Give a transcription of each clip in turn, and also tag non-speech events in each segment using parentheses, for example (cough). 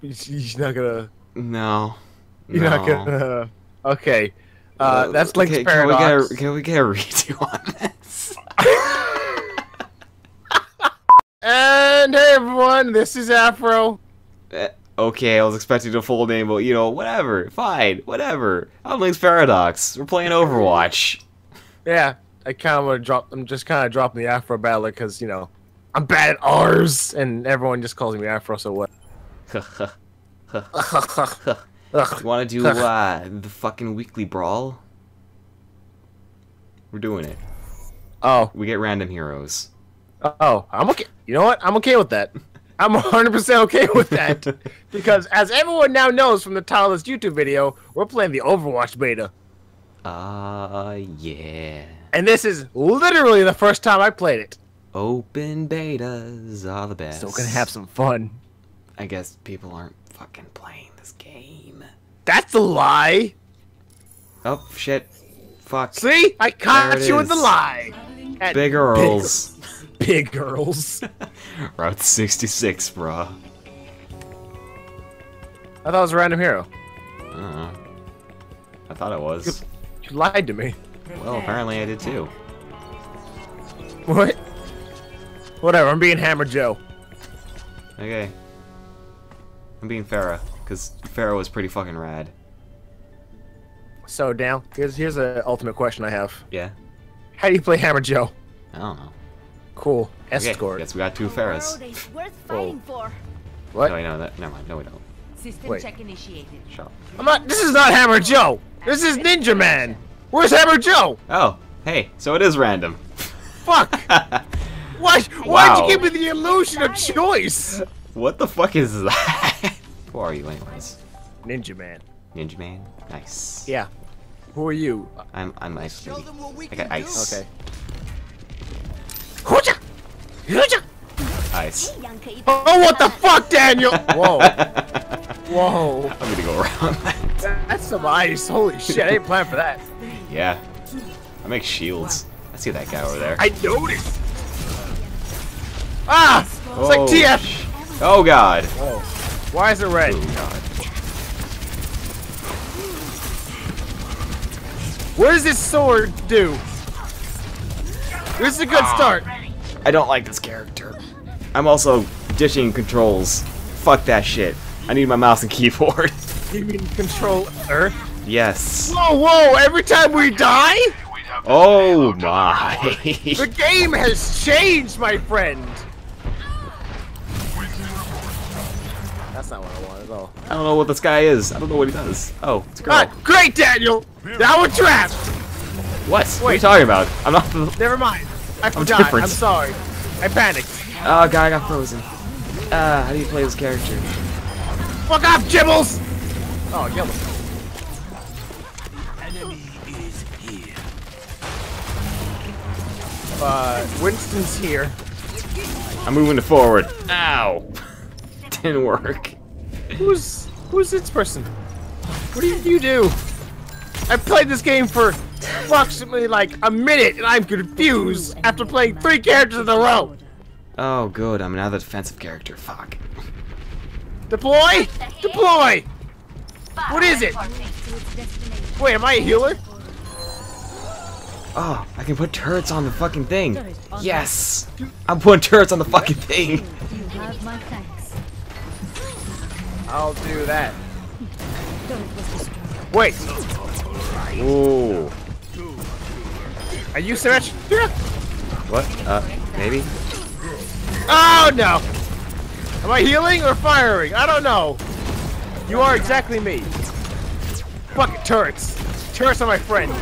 He's not gonna. No. You're no. not gonna. Okay. Uh, that's Lynx okay, paradox. Can we, get a, can we get a redo on this? (laughs) And hey everyone, this is Afro. Eh, okay, I was expecting a full name, but you know, whatever. Fine, whatever. I'm Lynx Paradox. We're playing Overwatch. Yeah, I kind of want to drop. I'm just kind of dropping the AfroBattler because you know I'm bad at R's, and everyone just calls me Afro. So what? You want to do uh, the fucking weekly brawl? We're doing it. Oh, We get random heroes. oh, I'm okay. You know what? I'm okay with that. I'm 100% okay with that (laughs) because, as everyone now knows from the title of this YouTube video, we're playing the Overwatch beta, Uh, yeah. and this is literally the first time I played it. Open betas are the best. So we're gonna have some fun. I guess people aren't fucking playing this game. That's a lie. Oh shit! Fuck. See, I caught There it you with the lie. At Big girls. Big girls. (laughs) (laughs) Route 66, bro. I thought it was a random hero. I don't know. I thought it was. You lied to me. Well, apparently I did too. What? Whatever, I'm being Hammer Joe. Okay. I'm being Pharah, because Pharah was pretty fucking rad. So, down. Here's here's an ultimate question I have. Yeah? How do you play Hammer Joe? I don't know. Cool. Okay, Escort. guess we got two Pharahs. World is worth fighting for. What? No, wait, no, that, never mind. No, we don't. System Wait. check initiated. Shut. I'm not. This is not Hammer Joe. This is Ninja Man. Where's Hammer Joe? Oh, hey, so it is random. Fuck. (laughs) Why? Why'd Wow. you give me the illusion of choice? What the fuck is that? Who are you, anyways? Ninja Man. Ninja Man? Nice. Yeah. Who are you? I'm, I'm Ice Lady. I got ice. Okay. Hooja! Hooja! Ice. Oh, what the fuck, Daniel? (laughs) Whoa. Whoa. I'm gonna go around that. That's some ice. Holy shit, I didn't plan for that. Yeah. I make shields. I see that guy over there. I noticed. Ah! It's like Oh, TF! Oh god. Whoa. Why is it red? Oh god. What does this sword do? This is a good ah. start. I don't like this character. I'm also ditching controls. Fuck that shit. I need my mouse and keyboard. (laughs) You mean control Earth? yes. Whoa, whoa! Every time we die, Oh my. (laughs) the game has changed, my friend. That's not what I want at all. I don't know what this guy is. I don't know what he does. Oh, it's a girl. Ah, great, Daniel. Now we're trapped. What? What are you talking about? I'm not. Never mind. I forgot. different. I'm sorry. I panicked. Oh god, I got frozen. Uh, how do you play this character? Fuck off, Gibbles! Oh, yellow. Enemy is here. Uh, Winston's here. I'm moving it forward. Ow! (laughs) Didn't work. Who's who's this person? What do you do? I played this game for approximately like a minute, and I'm confused after playing three characters in a row. Oh, good. I'm another defensive character. Fuck. Deploy! Deploy! What is it? Wait, am I a healer? Oh, I can put turrets on the fucking thing. Yes! I'm putting turrets on the fucking thing. I'll do that. Turret was destroyed. Wait, Ooh. are you symmetric? What? Uh, maybe? Oh no! Am I healing or firing? I don't know. You are exactly me. Fucking turrets. Turrets are my friend.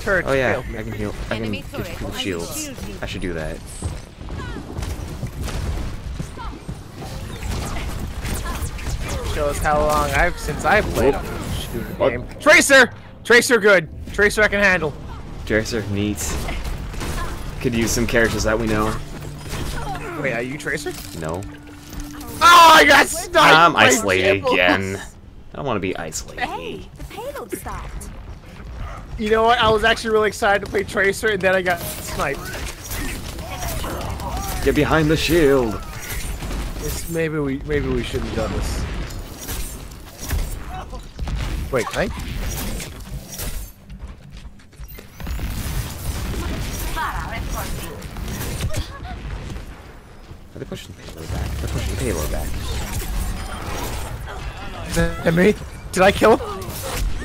Turrets Oh yeah, failed me. I can heal. I can Enemy give turret. people shields. I should do that. Shows how long I've since I've played a shooter What? game. Tracer! Tracer good. Tracer I can handle. Tracer, neat. Could use some characters that we know. Wait, are you Tracer? No. Oh, I got sniped! I'm by isolated Gibbles. again. (laughs) I don't want to be isolated. Hey, the payload stopped. You know what? I was actually really excited to play Tracer, and then I got sniped. Get behind the shield. It's, maybe we maybe we shouldn't have done this. Wait, can I? Are they pushing the payload back? They're pushing the payload back. Is that me? Did I kill him?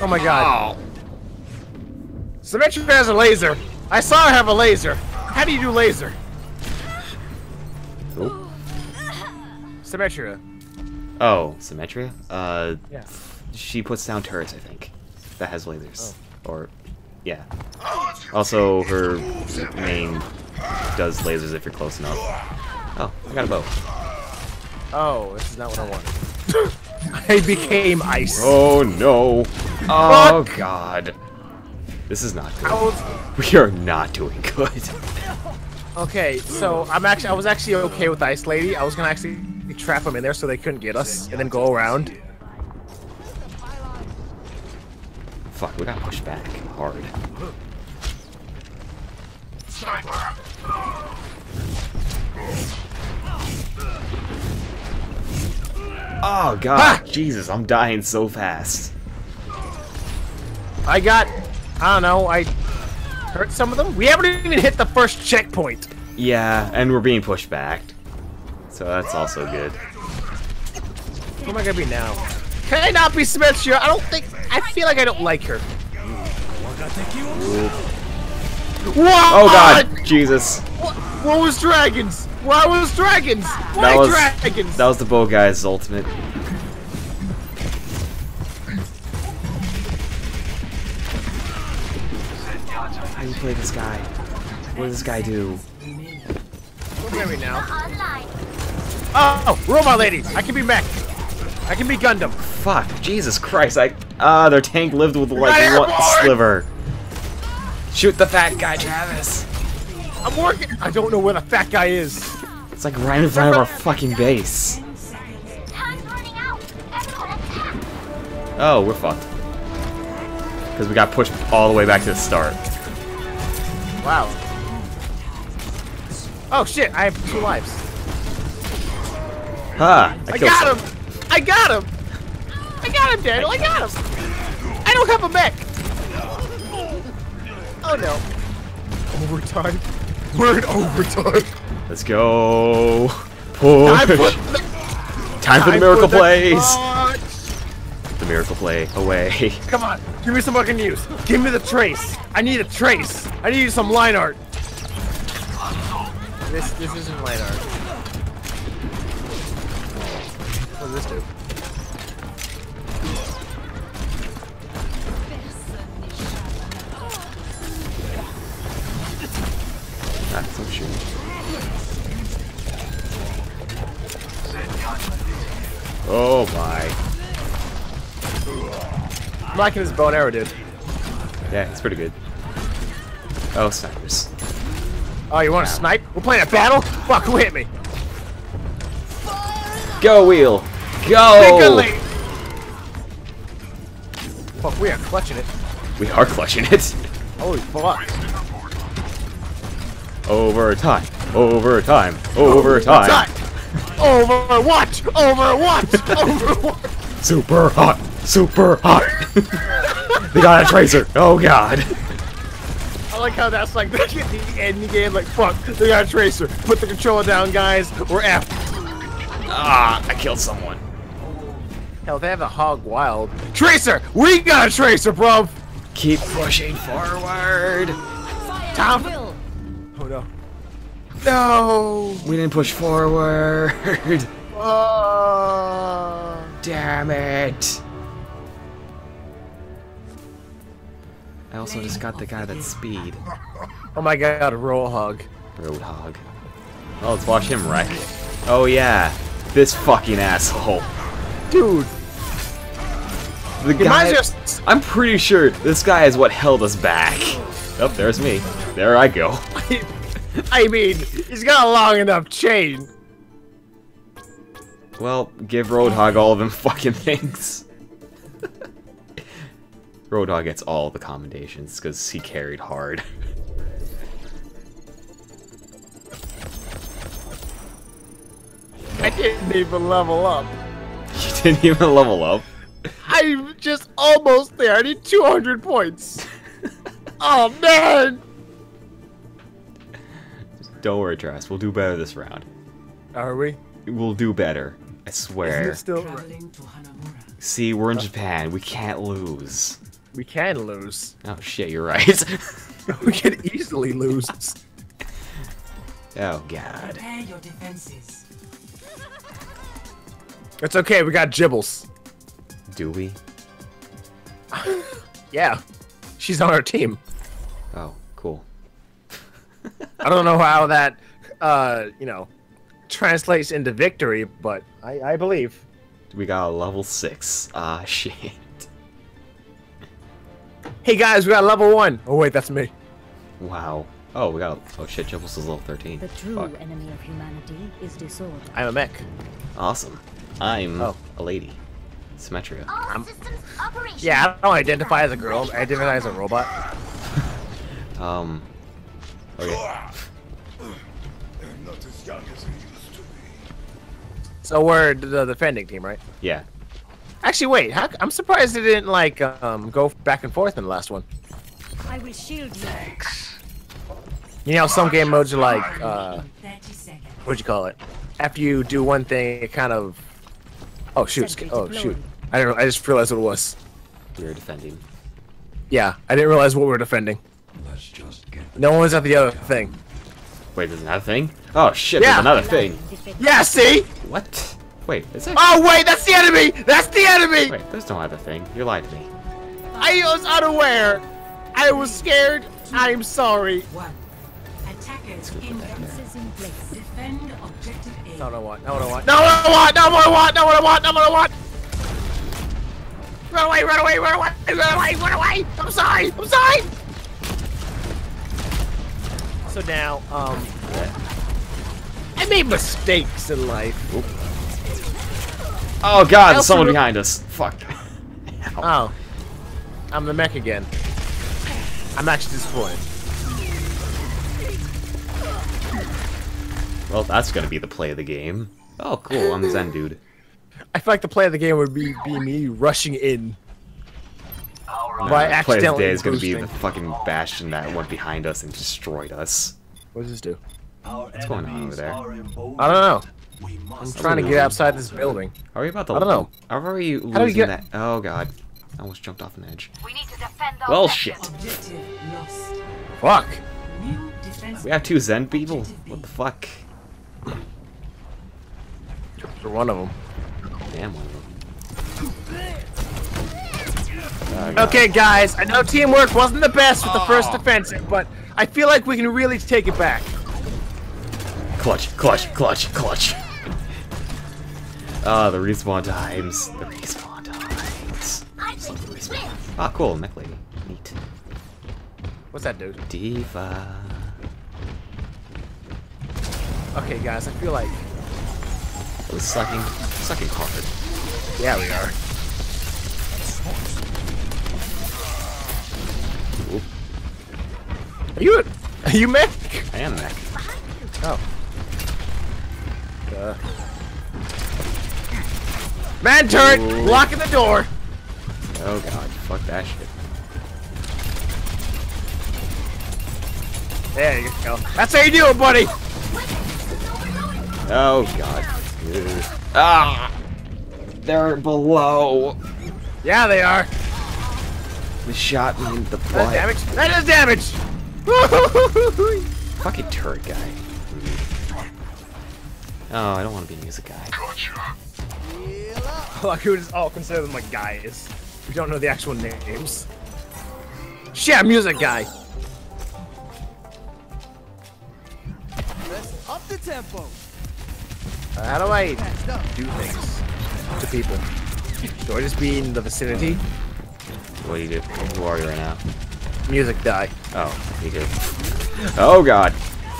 Oh my god. Symmetra has a laser. I saw her have a laser. How do you do laser? Oh. Symmetra. Oh, Symmetria? Uh, Yeah. She puts down turrets, I think. That has lasers. Oh. Or, yeah. Also, her main does lasers if you're close enough. Oh, I got a bow. Oh, this is not what I wanted. (laughs) I became ice. Oh no! Oh god. This is not good. was, (laughs) We are not doing good. okay, so I'm actually I was actually okay with ice lady. I was gonna actually trap them in there so they couldn't get us, and then go around. Fuck, we gotta push back hard. Sniper. Oh god! Jesus, I'm dying so fast. I got, I don't know, I hurt some of them. We haven't even hit the first checkpoint. Yeah, and we're being pushed back. So that's also good. Who am I gonna be now? Can I not be Symmetra? I don't think. I feel like I don't like her. What? Oh god, Jesus. What, what was dragons? Why was dragons? Why That was dragons? that was the bow guy's ultimate. How do you play this guy? What does this guy do? Where are we now? Oh, robot lady. I can be mech. I can be Gundam. Fuck, Jesus Christ! I ah, their tank lived with like one airborne! sliver. Shoot the fat guy, Travis. I'm working. I don't know where the fat guy is. It's like right in front of our fucking base. Time's running out. Everyone attack. Oh, we're fucked. Because we got pushed all the way back to the start. Wow. Oh shit! I have two lives. Ha! I, I got him! I got him! I got him, Daniel! I got him! I don't have a mech! Oh no. Overtime? We're in overtime. Let's go. I Push. put the, Time for the miracle put the plays. clutch. The miracle play away. (laughs) Come on, give me some fucking news. Give me the trace. I need a trace. I need some line art. This this isn't line art. What does this do? That's some shit. Oh my. I'm liking this bow and arrow, dude. Yeah, it's pretty good. Oh, snipers. Oh, you want to snipe? We're playing a battle? Fuck, who hit me? Go, wheel! Go! Fuck, we are clutching it. We are clutching it. Holy fuck. Overtime. Overtime. Overtime. Time. Overwatch! Overwatch! Overwatch! Super hot. Super hot. they got a tracer. Oh god. I like how that's like the, (laughs) the end game. Like, fuck, they got a tracer. Put the controller down, guys. We're F. Ah, I killed someone. Hell, they have a hog wild. Tracer! We got a tracer, bro! Keep pushing forward. Tom! Oh no. No! We didn't push forward. Oh! Damn it. I also just got the guy that's speed. oh my god, a roll hog. Roadhog. Oh, let's watch him wreck. Oh yeah, this fucking asshole. Dude, The you guy. just. I'm pretty sure this guy is what held us back. Oh, there's me. There I go. (laughs) I mean, he's got a long enough chain. Well, give Roadhog all of them (laughs) fucking things. (laughs) Roadhog gets all the commendations because he carried hard. I didn't even level up. You didn't even level up. I'm just almost there. I need 200 points. (laughs) oh man! Don't worry, Trask. We'll do better this round. Are we? We'll do better. I Isn't swear. it still? Traveling to Hanamura. See, we're in Japan. We can't lose. We can lose. Oh shit, you're right. (laughs) (laughs) We can easily lose. oh god. Prepare your defenses. It's okay. We got Gibbles. Do we? (laughs) Yeah, she's on our team. Oh, cool. (laughs) I don't know how that, uh, you know, translates into victory, but I, I believe. We got a level 6. Ah, shit. Hey guys, we got level one. Oh wait, that's me. Wow. Oh, we got. Oh shit, Jibbles is level 13. The true Fuck. enemy of humanity is disorder. I'm a mech. Awesome. I'm Oh. a lady. Symmetria. All systems operational. Yeah, I don't identify as a girl. I identify as a robot. (laughs) Um. Okay. I'm not as young as I used to be. So we're the defending team, right? Yeah. Actually, wait. How, I'm surprised it didn't like um go back and forth in the last one. I will shield you. You know, some game modes are like, uh, In 30 seconds. what'd you call it? After you do one thing, it kind of. Oh shoot! Oh shoot! I don't know. I just realized what it was. You're defending. Yeah, I didn't realize what we were defending. Let's just get No one's at the other thing. Wait, there's another thing? Oh shit, Yeah. there's another thing. Yeah, see? What? Wait, is it? Oh wait, that's the enemy! That's the enemy! Wait, there's no other thing. You lied to me. I was unaware. I was scared. I'm sorry. One. Attackers in Defenses in place. Defend objective A. No, no, what? No, no, what? No, no, what? No, what? What? No, what? What? No, what? What? Run away! Run away! Run away! Run away! Run away! I'm sorry! I'm sorry! So now, um, I made mistakes in life. Oh god, there's someone behind us. Fuck. Oh, I'm the mech again. I'm actually disappointed. Well, that's gonna be the play of the game. Oh, cool. I'm Zen dude. I feel like the play of the game would be, be me rushing in. Nah, By the play of the day is gonna be the fucking bastion that went behind us and destroyed us. What does this do? What's going on over there? I don't know. I'm trying to get outside this building. Are we about to? I don't know. How are we losing do we get- that? Oh god, I almost jumped off an edge. We need to defend our Well, shit. Objective lost. Fuck. We have two Zen people. What the fuck? You're one of them. Damn one of them. Oh, Okay, guys, I know teamwork wasn't the best with the first defensive, but I feel like we can really take it back. Clutch, clutch, clutch, clutch. Ah, the respawn times. The respawn times. I think we win. Ah, cool, mech lady. Neat. What's that dude? D.Va. Okay, guys, I feel like was sucking, sucking hard. yeah, we are. Oop, Are you are you mech? I am mech. Oh. Uh. Man turret, Ooh. blocking the door. Oh god, fuck that shit. There you go. That's how you do it, buddy. Oh god. Ugh. Ah! They're below. Yeah, they are. The shot me in the That butt. damage. That is damage. (laughs) Fucking turret guy. Oh, I don't want to be a music guy. Gotcha. (laughs) like we just all consider them like guys. We don't know the actual names. Shit, I'm music guy. Up the tempo. How do I do things to people? Do I just be in the vicinity? What do you do? Who are you right now? Music die. Oh, you do. Oh god.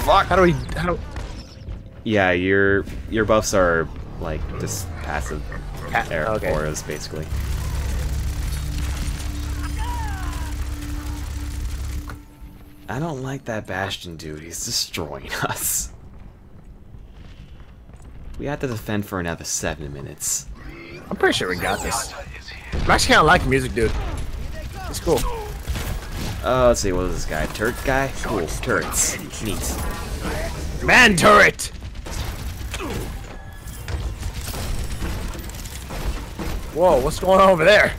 Fuck. How do we? How do? Yeah, your your buffs are like just passive Pa- air okay. auras basically. I don't like that Bastion dude. He's destroying (laughs) us. We have to defend for another seven minutes. I'm pretty sure we got this. I'm actually kind of like music, dude. It's cool. Uh, let's see, what is this guy? Turret guy? Cool, turrets. Neat. Man turret! Whoa, what's going on over there?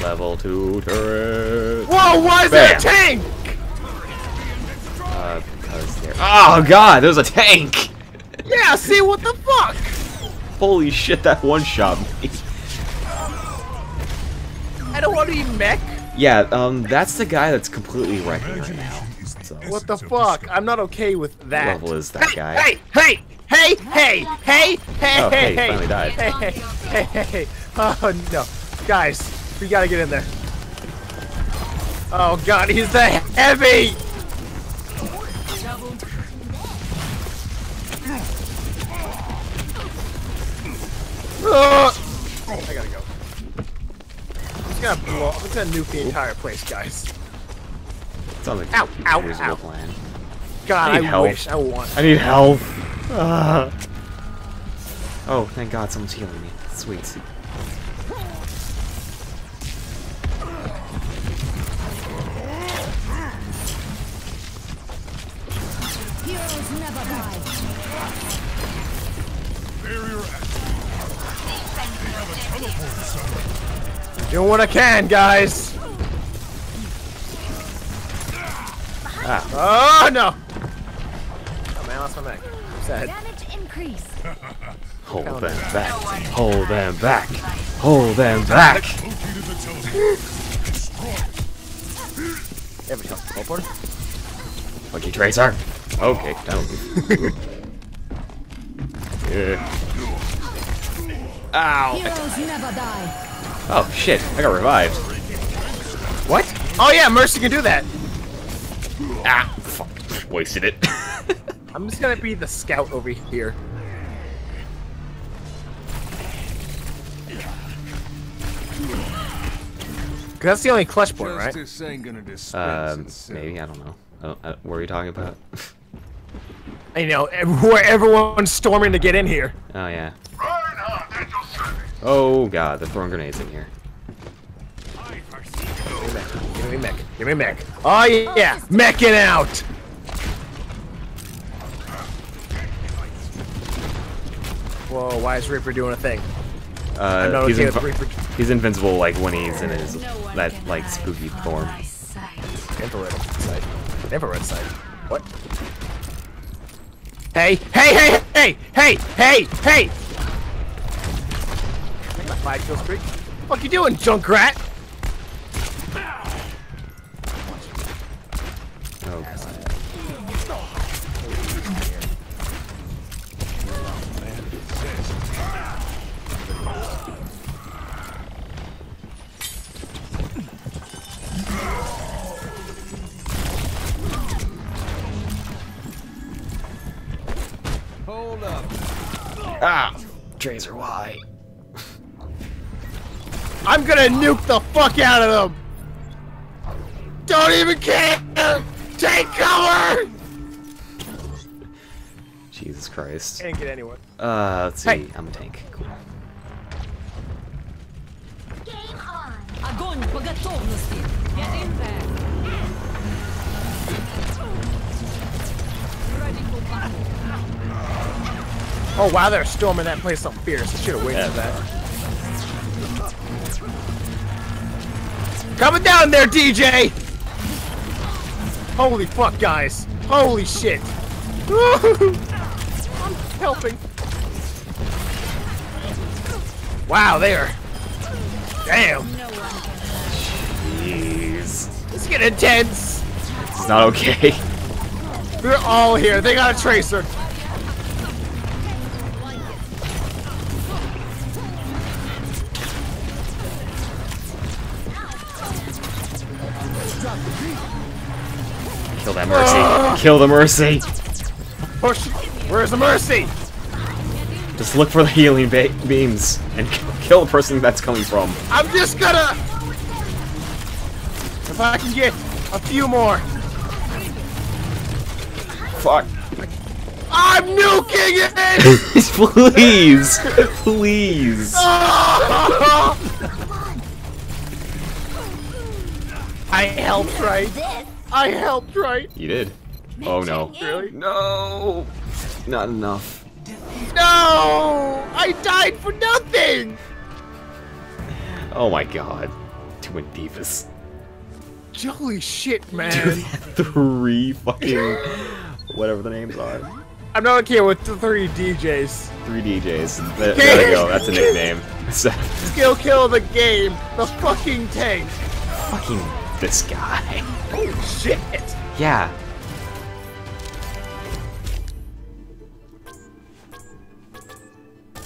Level 2 turret. Whoa, why is there a tank? Because there. Oh god, there's a tank! Yeah, see, what the fuck? Holy shit, that one shot me. I don't want to be mech. Yeah, um, that's the guy that's completely wrecking right now. So, What the fuck? I'm not okay with that. What level is that hey, guy? Hey, hey, hey, hey, hey, hey, Oh, hey, hey, finally died. Hey, hey, hey, hey, hey. Oh no, guys, we gotta get in there. Oh god, he's the heavy. Ugh. I gotta go. I'm just gonna blow. I'm just gonna nuke the entire place, guys. Sounds like Ow, ow, ow. plan. God, I I, need help. wish I want. I need help. Ah. Oh, thank God, someone's healing me. Sweet. Active. Doing what I can, guys. Ah, Oh no! Oh man, I lost my mech. I'm sad. Damage increase. (laughs) hold them back. Hold them back. Hold them back. Located the teleport. Every time teleport. Lucky Tracer. Okay, down. (laughs) yeah. Ow. Heroes never die. Oh shit, I got revived. What? Oh yeah, Mercy can do that. Ah, fuck. Wasted it. (laughs) I'm just gonna be the scout over here. Cause that's the only clutch point, right? Justice ain't gonna dispense um, maybe, I don't know. Oh, uh, what were you talking about? (laughs) I know, where everyone's storming to get in here. oh yeah. Oh god, they're throwing grenades in here. Give me mech. Give me mech. Oh yeah, meching out. Whoa, why is Reaper doing a thing? Uh, he's, inv- Reaper. he's invincible like when he's in his that like spooky form. Infrared sight. Infrared sight. What? Hey, hey, hey, hey, hey, hey, hey! My five kill streak. Fuck you doing, Junkrat? Oh god. Hold up. Ah! Tracer, why? I'm gonna nuke the fuck out of them! Don't even care! Take cover! Jesus Christ. Can't get anyone. Uh, let's see. Hey. I'm a tank. Cool. Game on. Огонь по готовности. Get in there. Ready for battle. Oh wow, they're storming that place so fierce. I should have waited Yeah. for that. Coming down there, DJ! Holy fuck, guys. Holy shit. (laughs) I'm helping. Wow, there. Damn. Jeez. It's getting intense. It's not okay. They're all here. They got a tracer. That mercy. Kill the mercy. Push. Where's the mercy? Just look for the healing ba beams and kill the person that's coming from. I'm just gonna. If I can get a few more. Fuck. I'm nuking it! (laughs) please, please. (laughs) I helped, right? I helped, right? You did. Oh no. Really? No. Not enough. No! I died for nothing! Oh my god. Twin D.Vas. Holy shit, man. (laughs) Three fucking whatever the names are. I'm not okay with the three DJs. Three DJs. There, there we go. That's a nickname. (laughs) Skill kill the game. The fucking tank. fucking this guy. (laughs) oh shit. Yeah.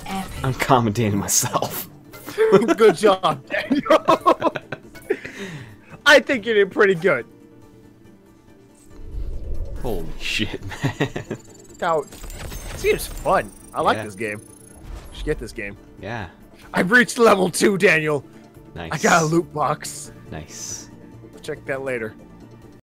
Epic. I'm commentating myself. (laughs) good job, (laughs) Daniel. I think you did pretty good. Holy shit, man. Now, this game's fun. I like Yeah. this game. Should get this game. Yeah. I've reached level two, Daniel. Nice. I got a loot box. Nice. Check that later.